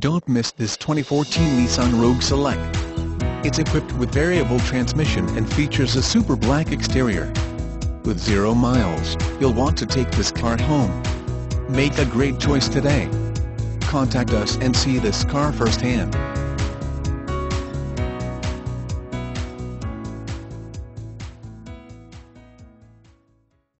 Don't miss this 2014 Nissan Rogue Select. It's equipped with variable transmission and features a super black exterior. With zero miles, you'll want to take this car home. Make a great choice today. Contact us and see this car firsthand.